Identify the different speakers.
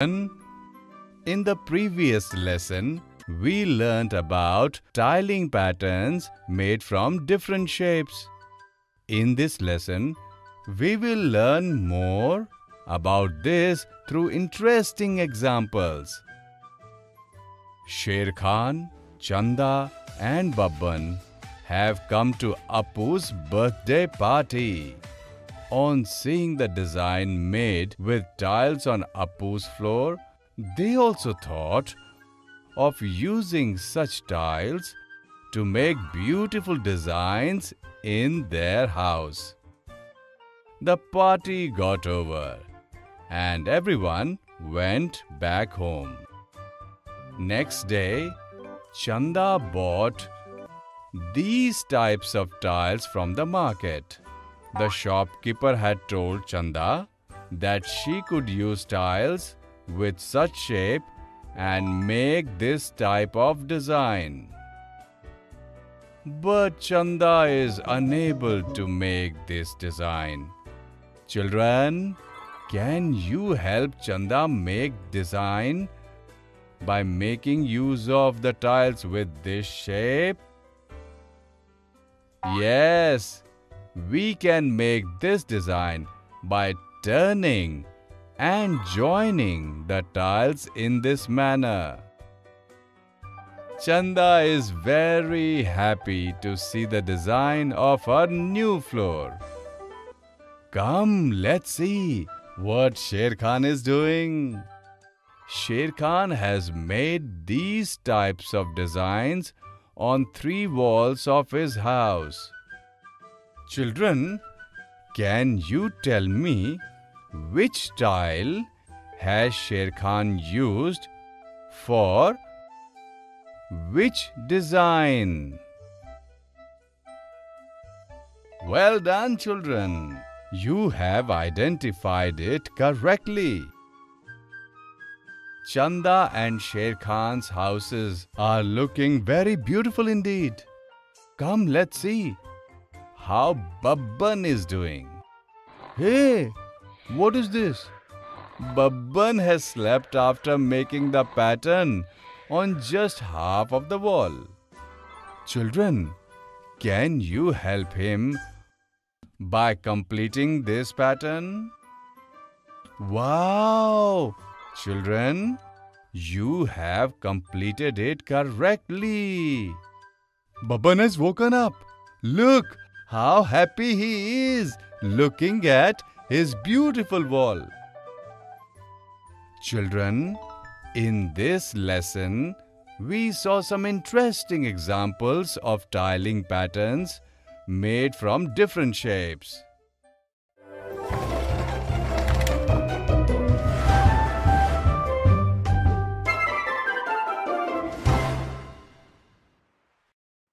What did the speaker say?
Speaker 1: In the previous lesson, we learnt about tiling patterns made from different shapes. In this lesson, we will learn more about this through interesting examples. Sher Khan, Chanda, and Babban have come to Appu's birthday party. On seeing the design made with tiles on Appu's floor, they also thought of using such tiles to make beautiful designs in their house. The party got over and everyone went back home. Next day, Chanda bought these types of tiles from the market. The shopkeeper had told Chanda that she could use tiles with such shape and make this type of design. But Chanda is unable to make this design. Children, can you help Chanda make design by making use of the tiles with this shape? Yes, we can make this design by turning and joining the tiles in this manner. Chanda is very happy to see the design of her new floor. Come, let's see what Sher Khan is doing. Sher Khan has made these types of designs on three walls of his house. Children, can you tell me which tile has Sher Khan used for which design? Well done, children. You have identified it correctly. Chanda and Sher Khan's houses are looking very beautiful indeed. Come, let's see how Babban is doing. Hey, what is this? Babban has slept after making the pattern on just half of the wall. Children, can you help him by completing this pattern? Wow! Children, you have completed it correctly. Babban has woken up. Look how happy he is looking at his beautiful wall. Children, in this lesson, we saw some interesting examples of tiling patterns made from different shapes.